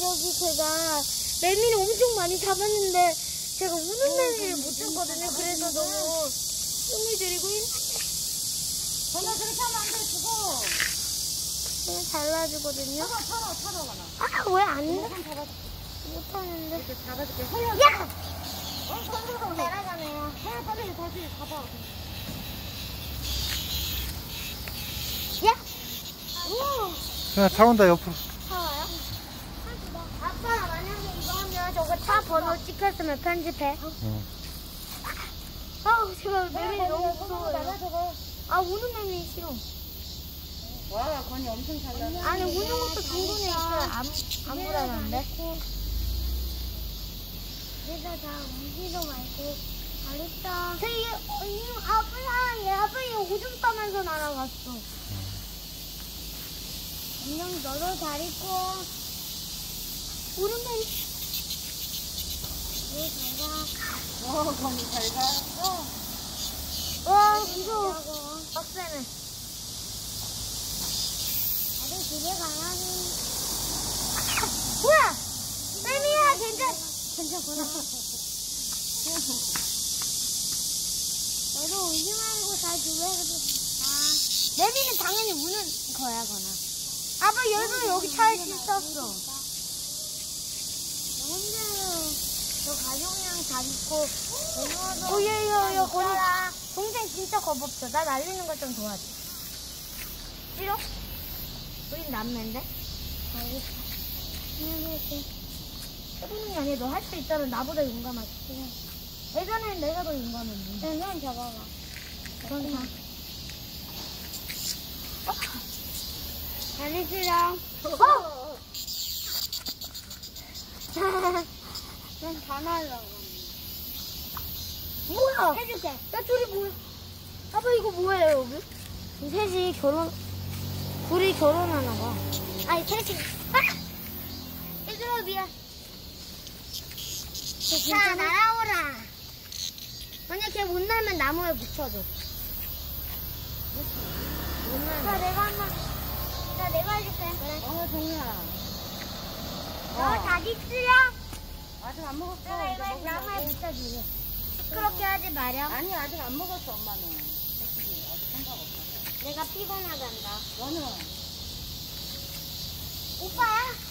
여기 제가 매미를 엄청 많이 잡았는데 제가 우는 매미를 못 잡거든요. 그래서 너무 힘을 들이고 전화 그렇게 하면 안 돼, 죽어. 그냥 잘라주거든요. 차라, 차라, 차라, 가나. 아, 왜 안 돼? 못하는데. 잡아줄게. 흘려. 야! 어. 날아가네요. 해, 빨리 다시 가봐. 야! 오! 그냥 차 온다 옆으로. 차와요? 아빠, 만약에 이거 하면 저거 차 번호 찍혔으면 편집해. 응. 아우, 제가 매미 너무 무서워요. 아, 우는 매미 싫어. 와, 건이 엄청 잘 나가. 아니, 우는 것도 있어요. 안, 안 불안한데? 내가 다 움직이도 말고 잘했다. 아빠야, 얘 아빠야 오줌 싸면서 날아갔어. 안녕, 너도 잘 있고. 우는 매미. 네. 어, 건이 잘 가. 어. 와, 무서워. 빡세네. 나도 집에 가야지. 뭐야? 매미야, 괜찮, 괜찮구나. 너도 울지 말고 잘 집에 가자. 아. 매미는 당연히 우는 거야, 거나. 아빠, 얘도 여기 차에 씻었어. 혼자요. 저 가족이랑 잘 있고, 얘, 거기. 동생 진짜 겁없어. 나 날리는 거좀 도와줘. 싫어? 우린 남매인데? 알겠어. 해보는 게 아니라 너할 수 있다면 나보다 용감하지. 예전엔 내가 더 용감했는데. 응, 형 잡아봐. 그럼 자. 어? 잘했어요. 어! 난다 날라가. 뭐야? 해줄게. 나 둘이 뭐야? 아빠 이거 뭐예요 여기? 이 셋이 결혼, 둘이 결혼하나 봐. 아니 셋이. 아! 얘들아 미안. 자 날아오라. 만약 걔 못 날면 나무에 붙여줘. 못 날면. 자 내가 한 번. 자 내가 해줄게. 그래. 어, 정우야. 너 자기 쓰려? 아직 안 먹었어. 내가 이제 먹으려고. 붙여줄게. 시끄럽게 하지 마렴. 아니, 아직 안 먹었어, 엄마는. 솔직히, 아직 생각 없어. 내가 피곤하단다. 너는? 오빠야?